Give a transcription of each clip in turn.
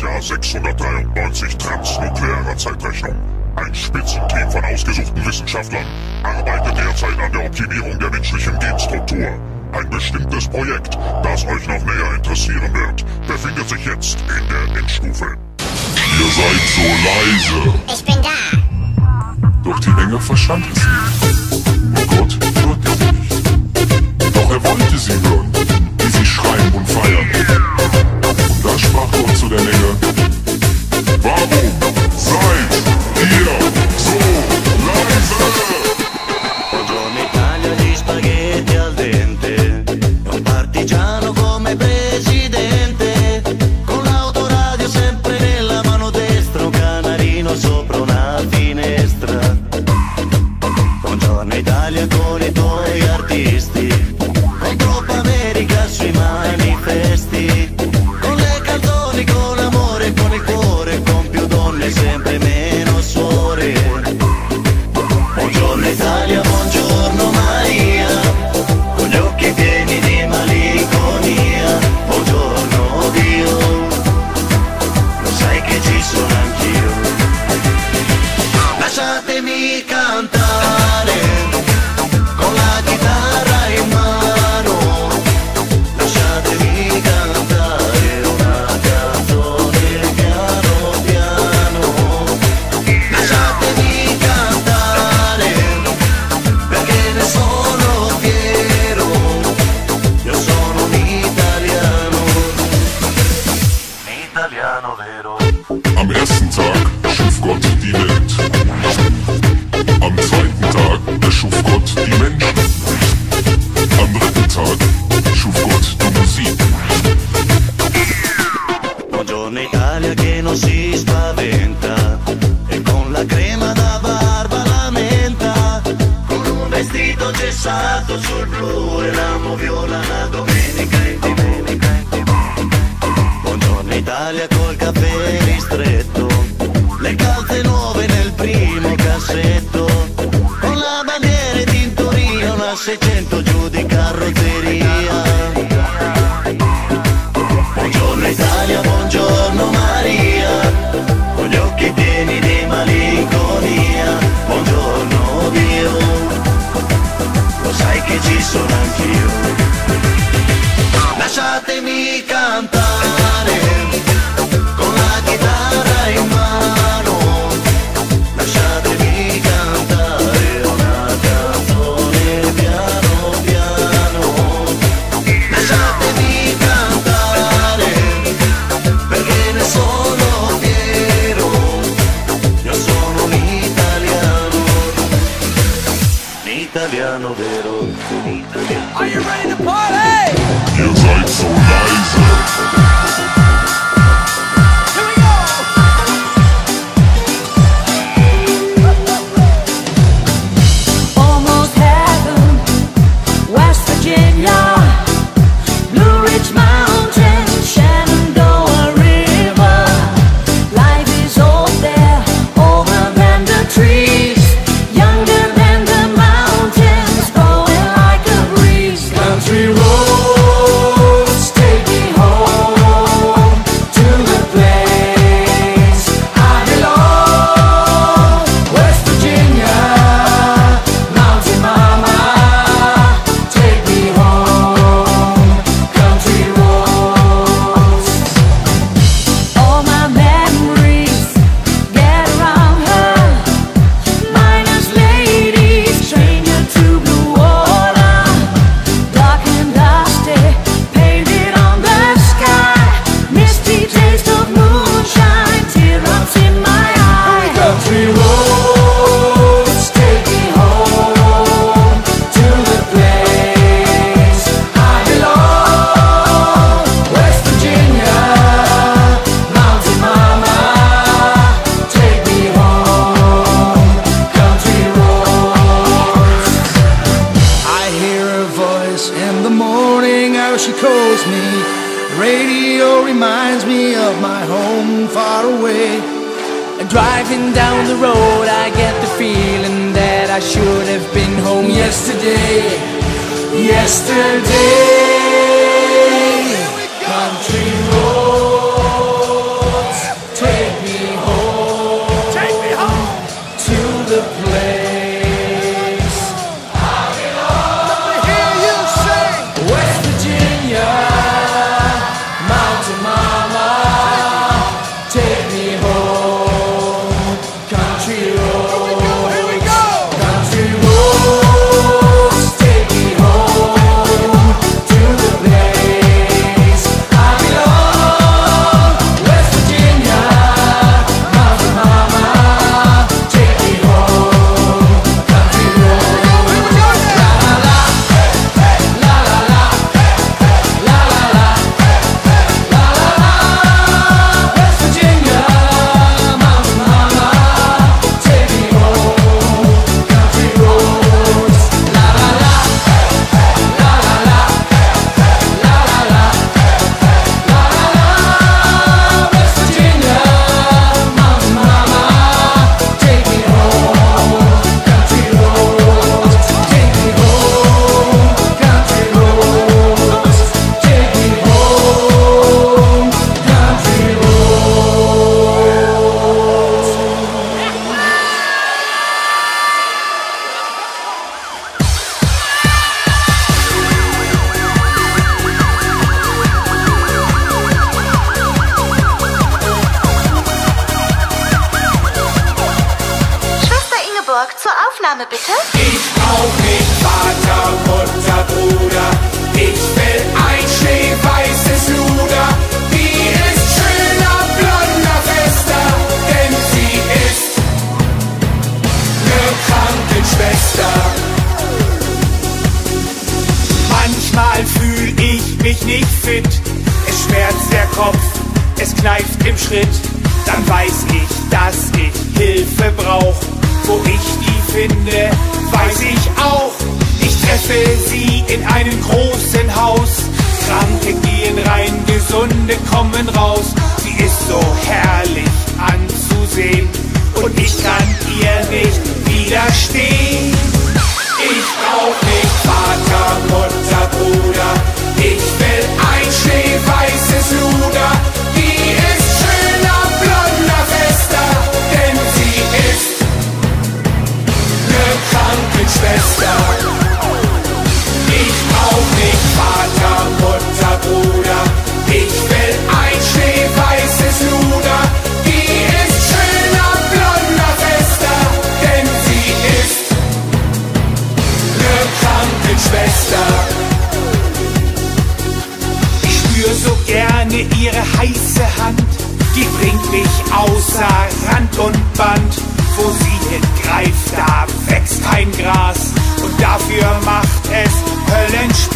Jahr 693 transnuklearer Zeitrechnung. Ein Spitzenteam von ausgesuchten Wissenschaftlern arbeitet derzeit an der Optimierung der menschlichen Genstruktur. Ein bestimmtes Projekt, das euch noch näher interessieren wird, befindet sich jetzt in der Endstufe. Ihr seid so leise. Ich bin da. Doch die Länge verstand es nicht. Oh Gott hörte sie nicht. Doch er wollte sie hören, wie sie schreien und feiern. dance with that nigga.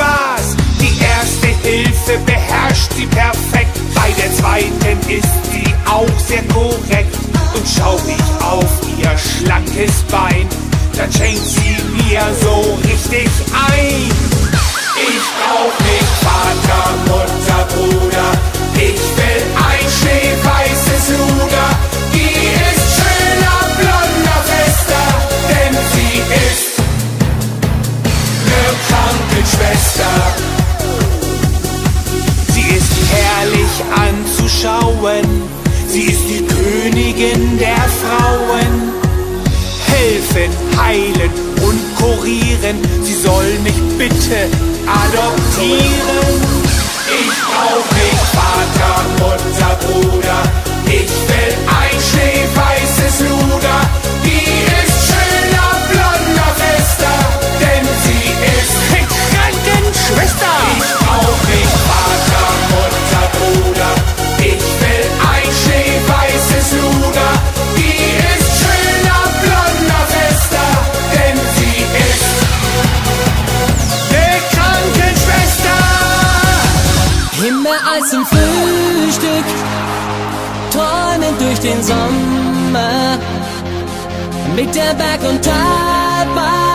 Spaß. Die erste Hilfe beherrscht sie perfekt. Bei der zweiten ist sie auch sehr korrekt. Und schau ich auf ihr schlankes Bein, dann schenkt sie mir so richtig ein. Ich brauch nicht Vater, Mutter, Bruder. Frauen, sie ist die Königin der Frauen. Helfen, heilen und kurieren, sie soll mich bitte adoptieren. Ich brauche Make that back on time.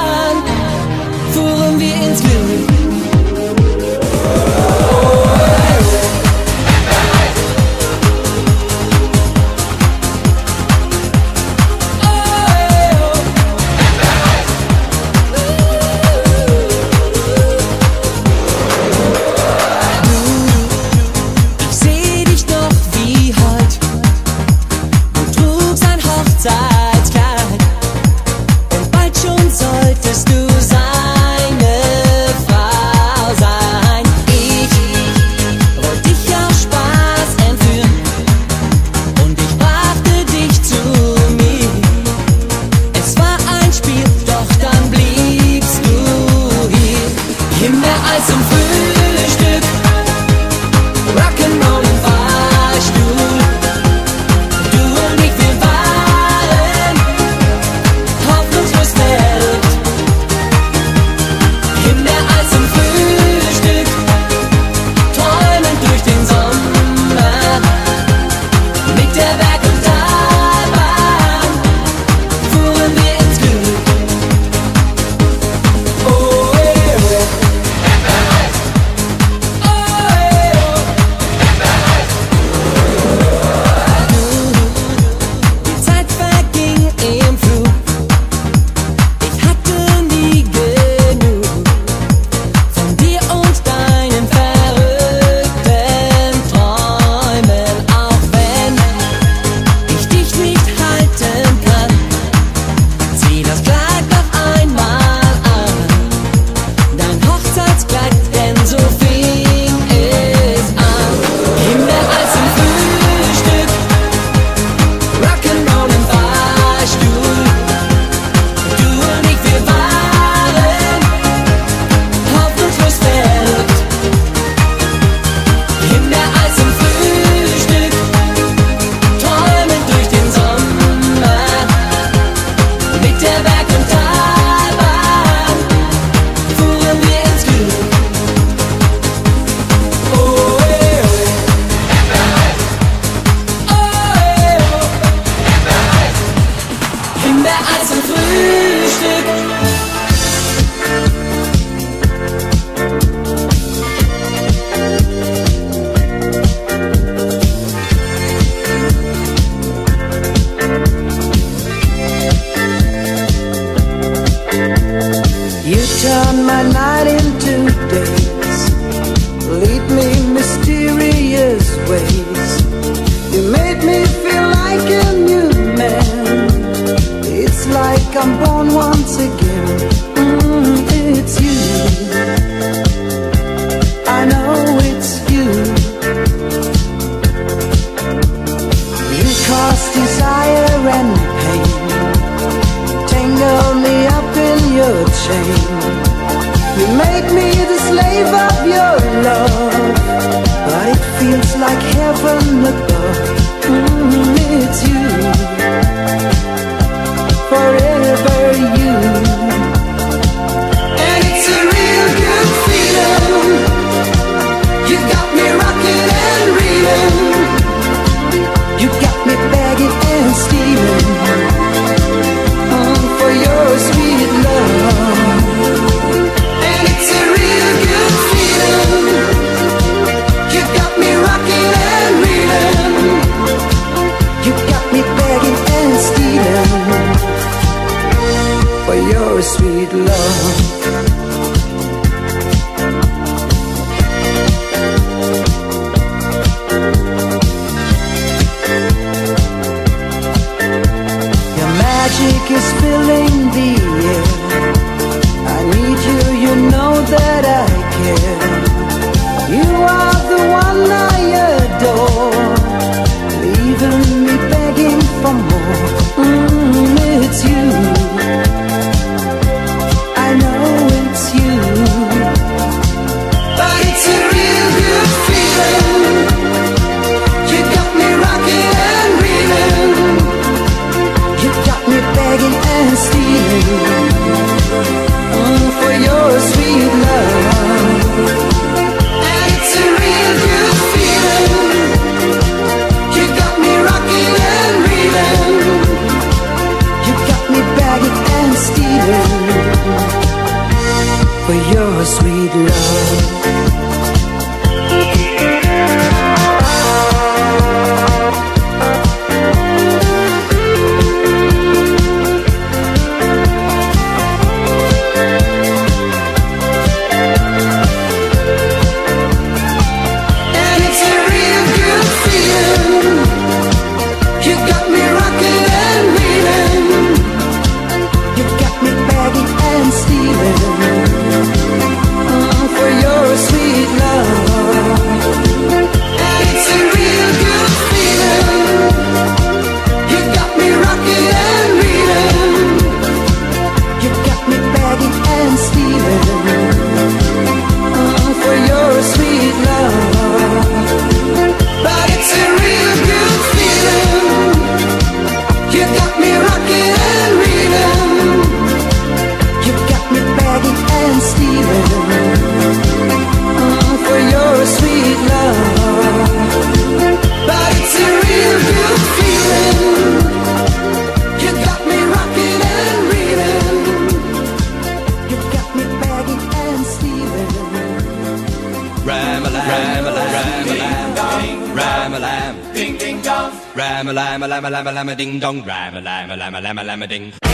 lama ding dong, rama lama lama lama lama ding.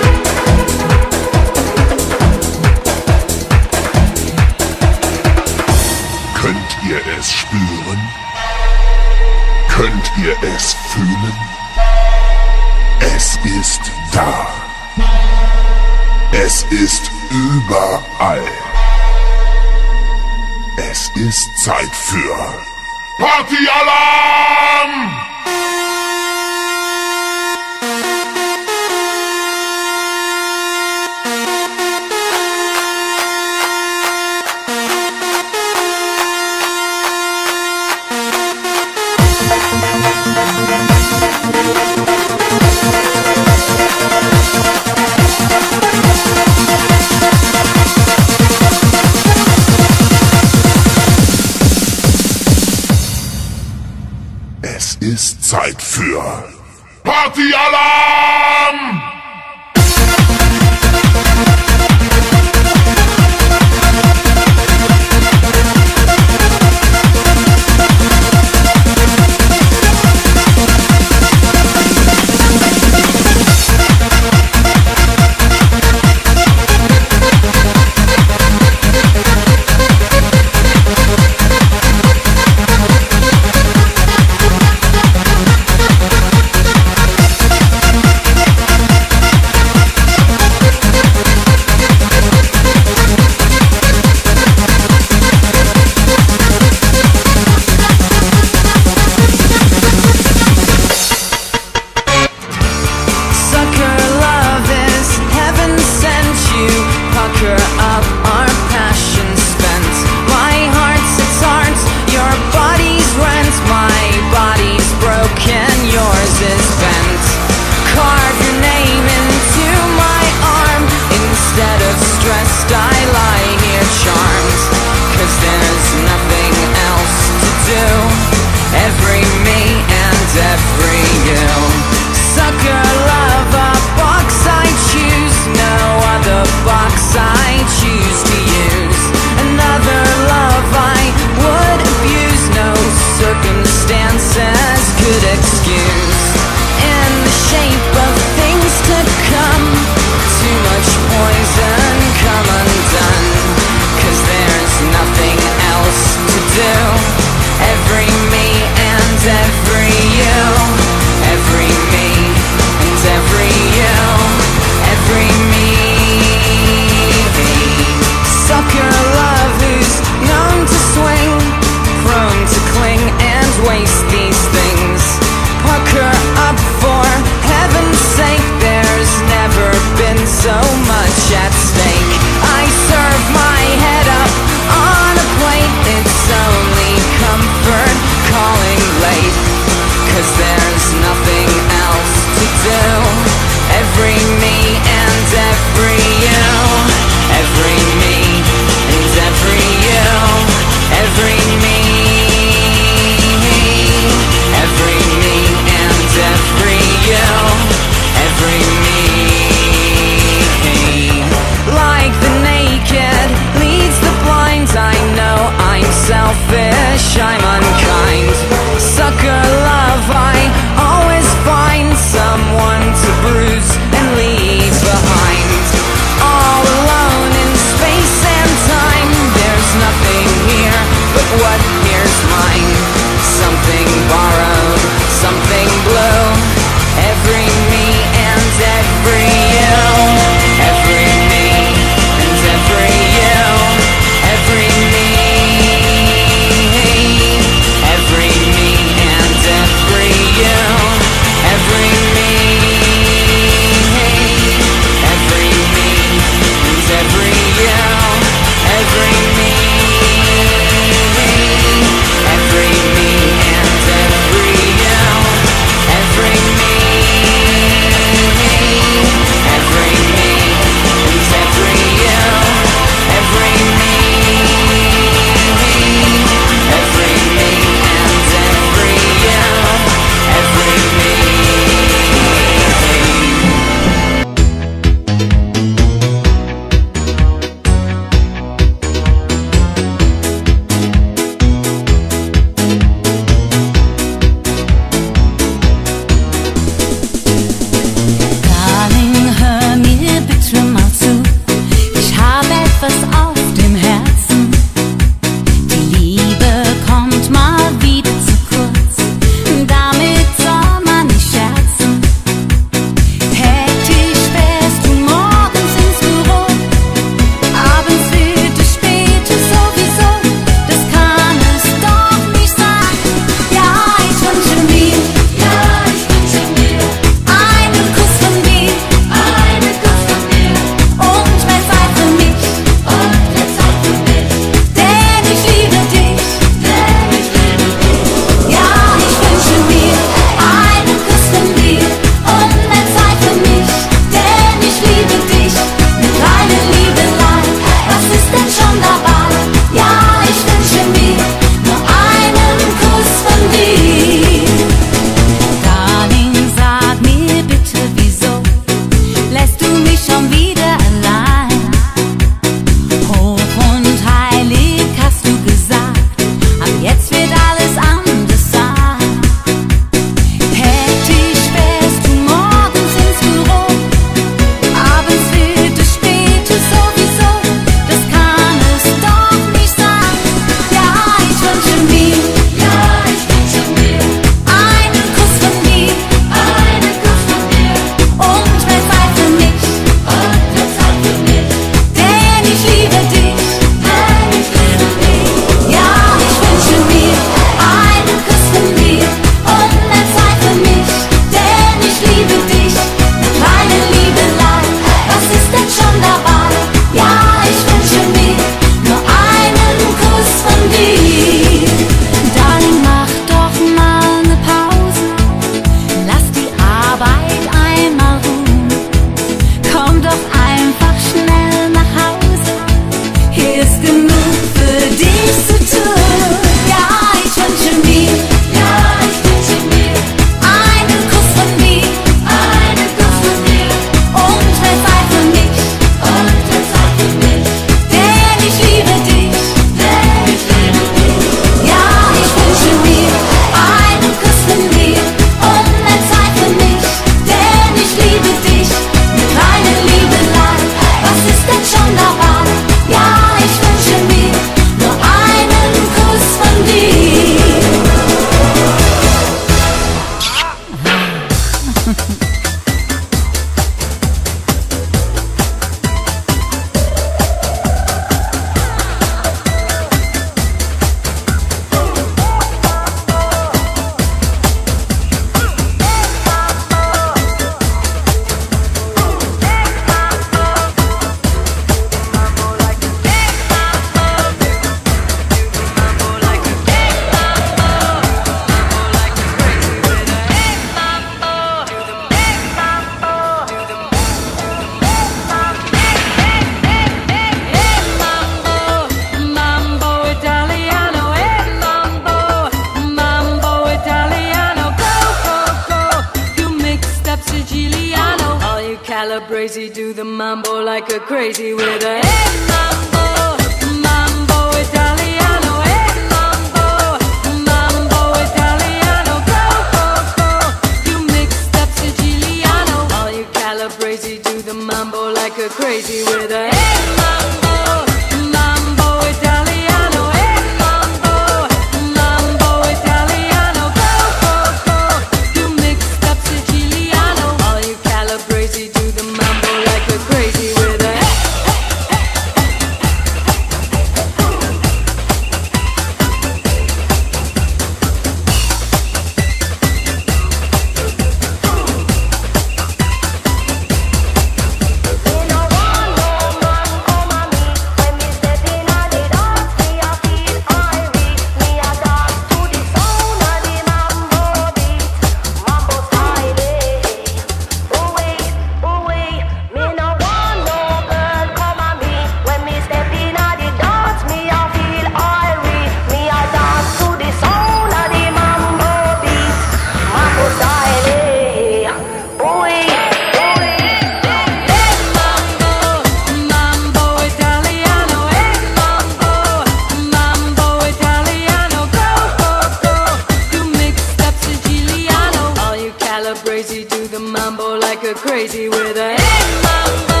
mambo like a crazy with a hey mambo.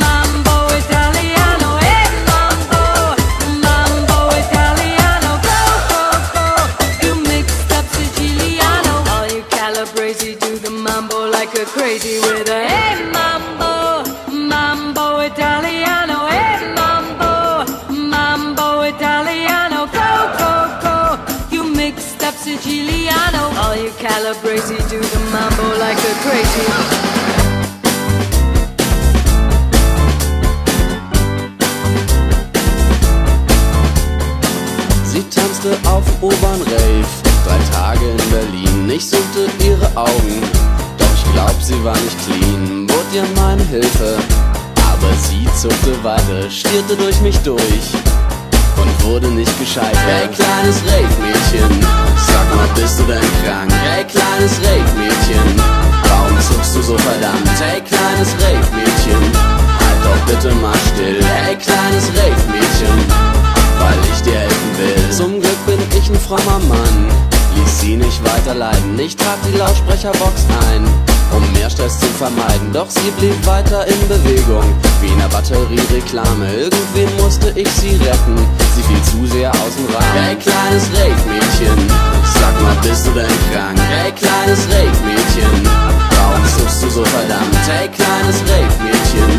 mambo italiano. Go go go, you mixed up Siciliano. All you calabrese do the Crazy with a hey mambo, mambo Italiano, hey mambo, mambo Italiano, go go go. You mixed up Siciliano, all you Calabrese mambo like a crazy. Sie tanzte auf Obern Rave, drei Tage in Berlin. Ich suchte ihre Augen, doch ich glaub, sie war nicht clean. Bot ihr meine Hilfe, aber sie zuckte weiter, stierte durch mich durch wurde nicht gescheit. Hey, kleines Rave-Mädchen, sag mal, bist du denn krank? Hey, kleines Rave-Mädchen, warum zuckst du so verdammt? Hey, kleines Rave-Mädchen, halt doch bitte mal still. Hey, kleines Rave-Mädchen, weil ich dir helfen will. Zum Glück bin ich ein frommer Mann, ließ sie nicht weiter leiden. Ich trag die Lautsprecherbox ein, um mehr Stress zu vermeiden. Doch sie blieb weiter in Bewegung, wie in einer Batteriereklame. Irgendwie musste ich sie retten, sie fiel zu sehr aus dem Rahmen. Hey, kleines Rave-Mädchen, sag mal, bist du denn krank? Hey, kleines Rave-Mädchen, warum zuckst du so verdammt? Hey, kleines Rave-Mädchen,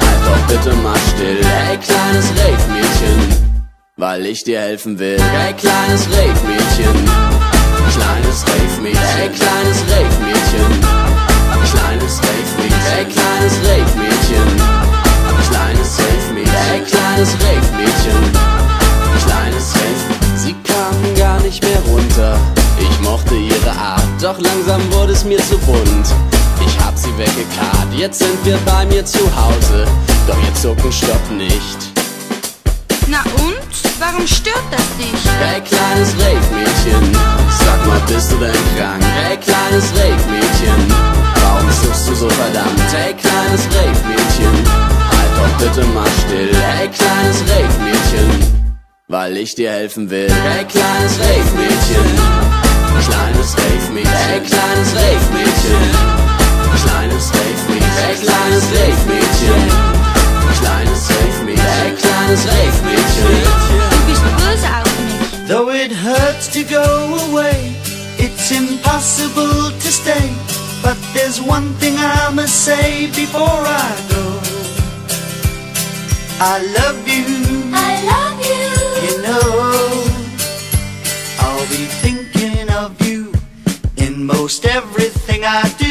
halt doch bitte mal still. Hey, kleines Rave-Mädchen, weil ich dir helfen will. Hey, kleines Rave-Mädchen, kleines Rave-Mädchen, hey, kleines Rave-Mädchen, kleines Rave-Mädchen, hey, kleines Rave-Mädchen, kleines Rave-Mädchen, hey, kleines Rave-Mädchen, kleines Rave. Sie kam gar nicht mehr runter, ich mochte ihre Art, doch langsam wurde es mir zu bunt. Ich hab sie weggekarrt, jetzt sind wir bei mir zu Hause, doch ihr Zucken stoppt nicht. Na und? Warum stört das dich? Hey kleines Regmädchen, sag mal bist du denn krank? Hey kleines Regmädchen, warum suchst du so verdammt? Hey kleines Regmädchen, halt doch bitte mal still. Hey kleines Regmädchen, weil ich dir helfen will. Hey kleines Regmädchen, kleines Regmädchen, hey kleines Regmädchen, kleines Regmädchen, hey kleines Regmädchen, kleines Regmädchen, hey Though it hurts to go away, it's impossible to stay. But there's one thing I must say before I go. I love you. I love you. You know, I'll be thinking of you in most everything I do.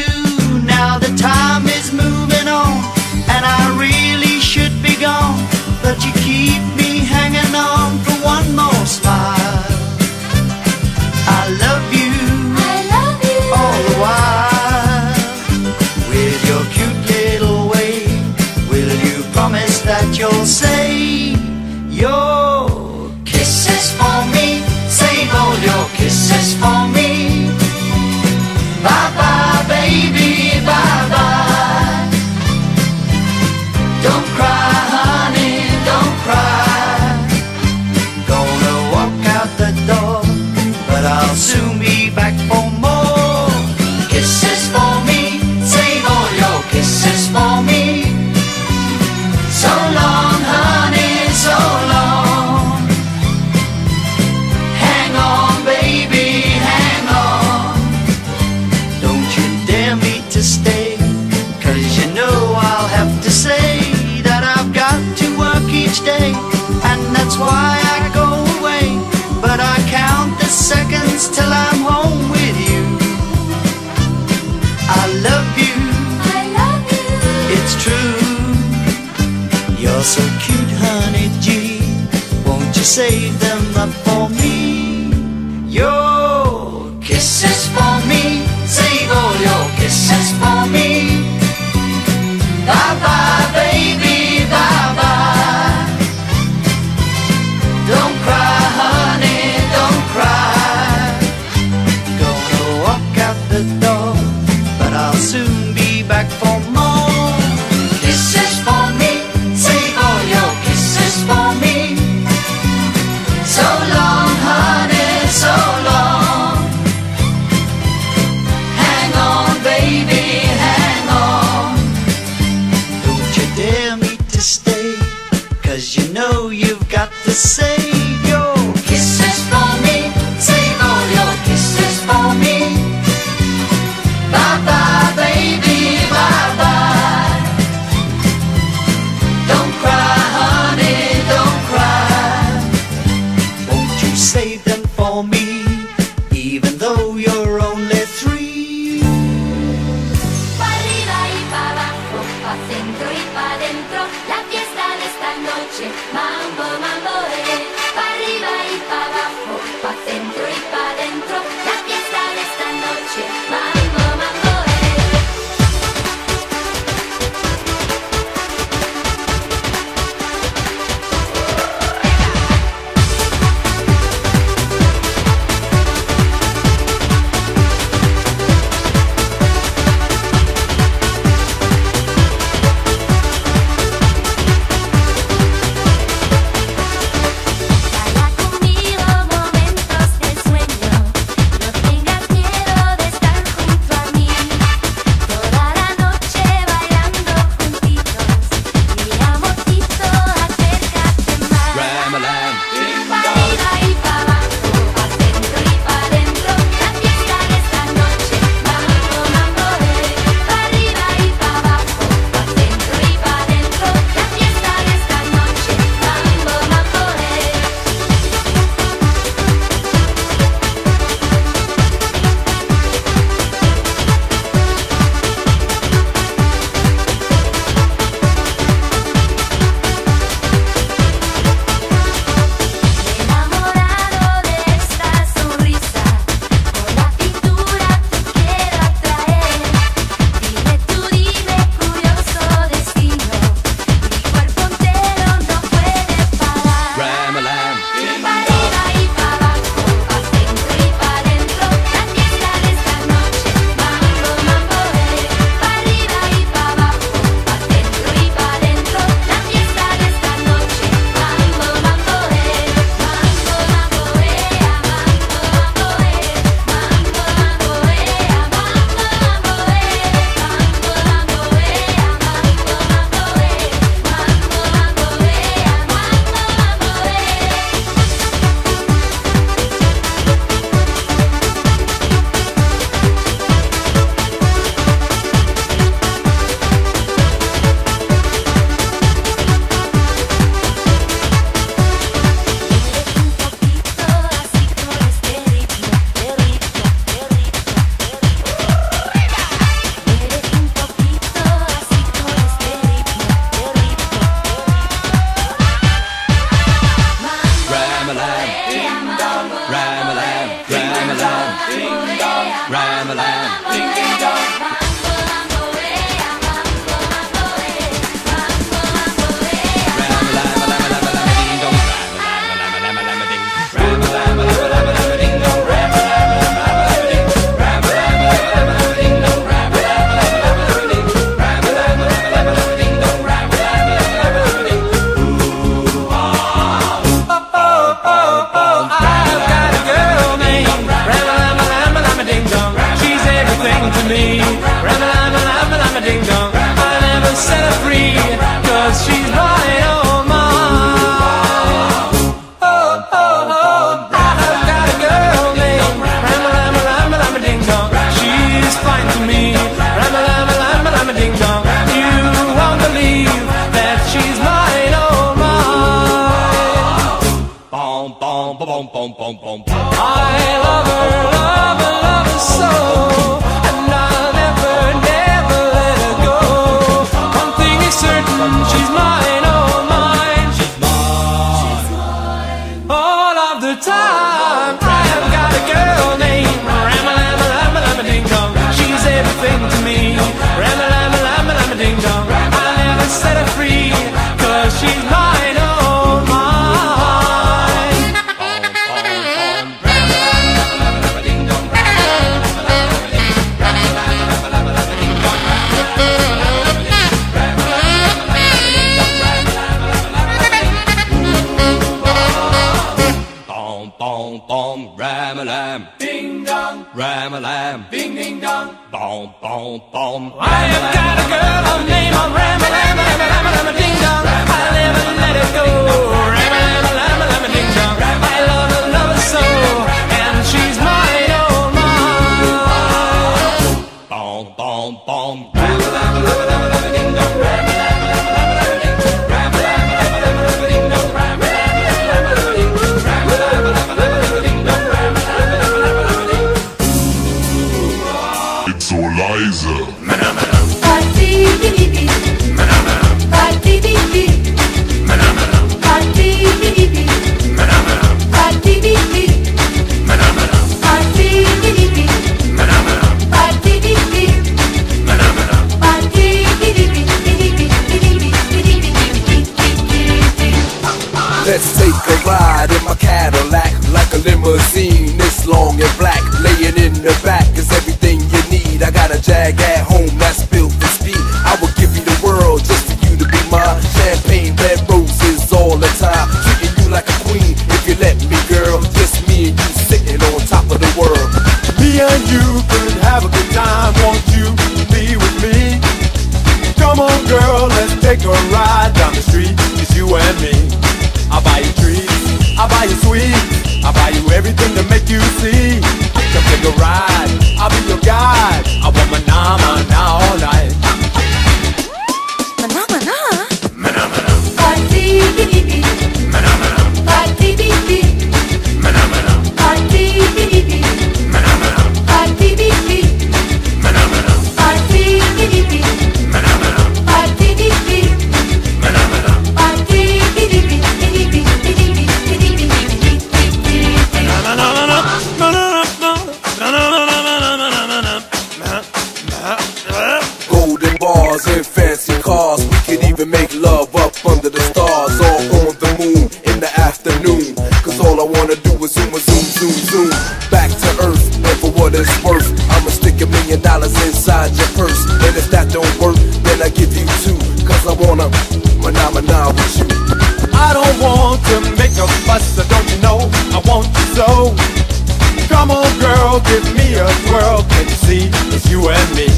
give me a world Can you see? It's you and me.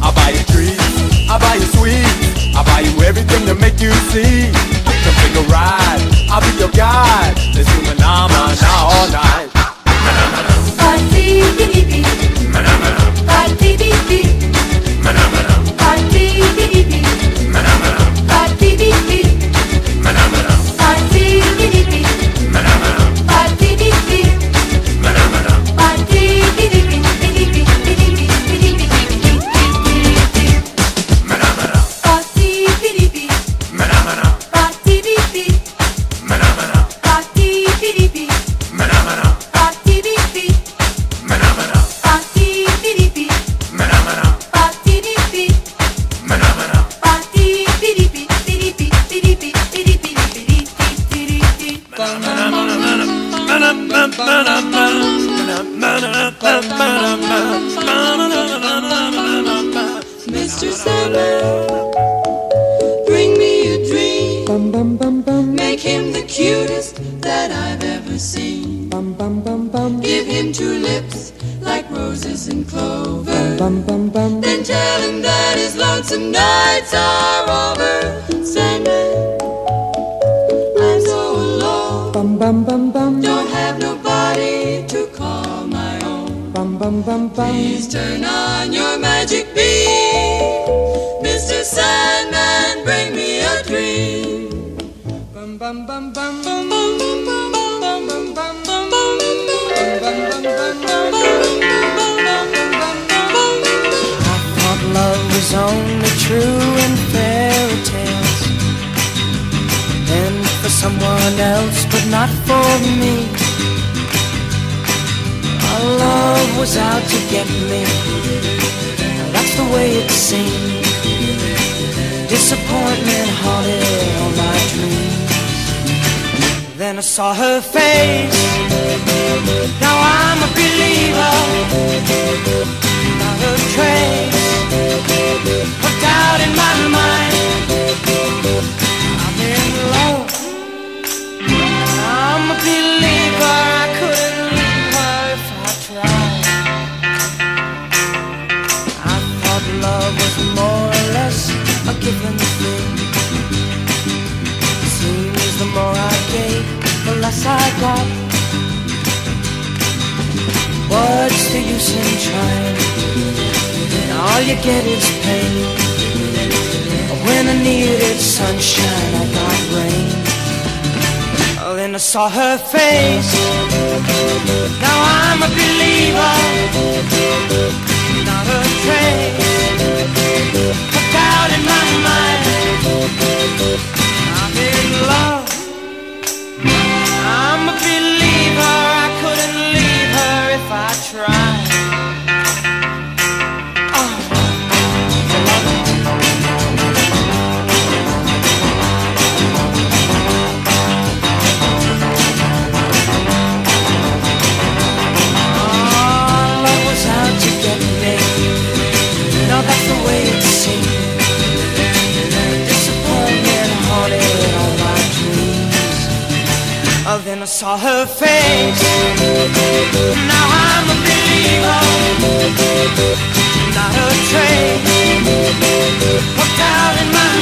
I buy you trees, I buy you sweets, I buy you everything to make you see. Come take a ride, I'll be your guide. Let's do manama now all night. was out to get me. That's the way it seemed Disappointment haunted all my dreams. Then I saw her face. Now I'm a believer. Not a trace of doubt in my mind. I'm in love. I'm a believer. sidewalk. What's the use in trying when all you get is pain? When I needed sunshine, I got rain. Oh, then I saw her face. Now I'm a believer. Not a trace A doubt in my mind. I'm in love. I couldn't leave her if I tried. saw her face. Now I'm a believer, not a trace. Hooked out in my